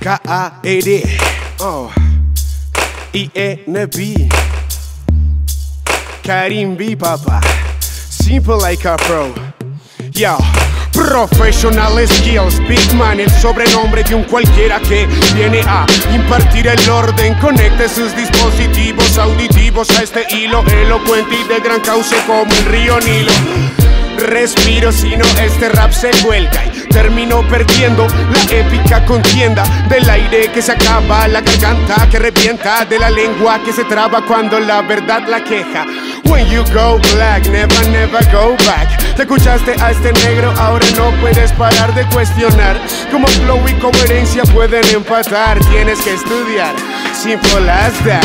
K-A-R-I-N-B Karim B, papá Simple like a pro. Yo. Professional skills, Big Man, el sobrenombre de un cualquiera que viene a impartir el orden. Conecte sus dispositivos auditivos a este hilo elocuente y de gran cauce como el río Nilo. Respiro, si no este rap se cuelga y termino perdiendo la épica contienda del aire que se acaba, la garganta que revienta, de la lengua que se traba cuando la verdad la queja. When you go black, never, never go back. Te escuchaste a este negro, ahora no puedes parar de cuestionar cómo flow y coherencia pueden empatar. Tienes que estudiar, simple as that.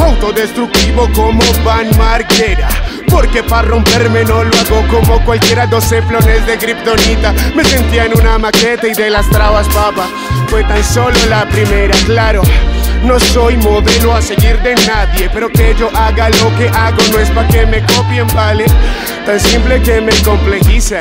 Autodestructivo como Van Marguera. Porque para romperme no lo hago como cualquiera 12 flones de kriptonita Me sentía en una maqueta y de las trabas papa Fue tan solo la primera, claro no soy modelo a seguir de nadie, pero que yo haga lo que hago no es pa' que me copien, vale. Tan simple que me complejizan.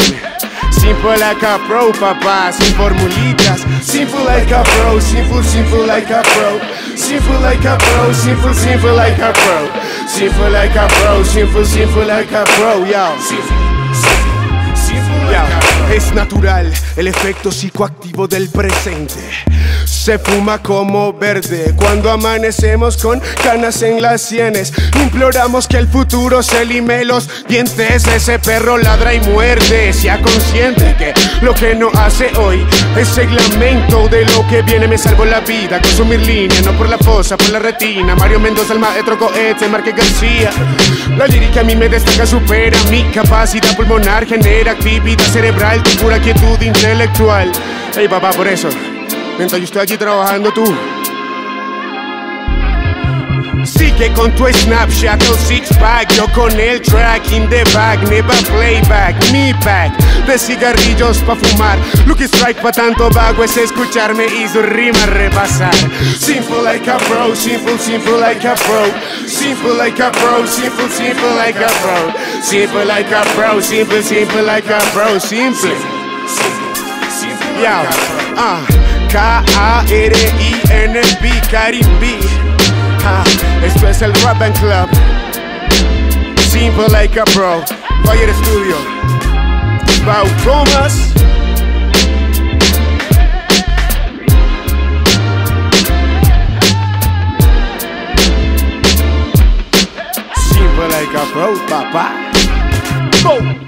Simple like a pro, papá, sin formulitas. Simple like a pro, simple, simple like a pro. Simple like a pro, simple, simple like a pro. Simple like a pro, simple, simple like a pro, yo. Es natural el efecto psicoactivo del presente. Se fuma como verde cuando amanecemos con canas en las sienes. Imploramos que el futuro se lime los dientes. Ese perro ladra y muerde. Sea consciente que lo que no hace hoy es el lamento de lo que viene. Me salvo la vida, consumir línea, no por la fosa, por la retina. Mario Mendoza, el maestro cohete, Marque García. La lírica a mí me destaca, supera mi capacidad pulmonar, genera actividad cerebral, tu pura quietud intelectual. Ey, papá, por eso. Mientras yo estoy aquí trabajando tú. Sigue con tu Snapchat o six pack Yo con el track in the back Never playback, mi pack De cigarrillos pa' fumar. Lucky Strike pa' tanto vago es escucharme y su rima repasar. Simple like a pro, simple, simple like a pro. Simple like a pro, simple, simple like a pro. Simple like a pro, simple, simple like a pro Simple, simple, yeah, ah. K-A-R-I-N-B, Caribe. Ah, esto es el Rap and Club. Simple like a pro. Fire Studio. Bau Thomas. Simple like a pro, papá. Go!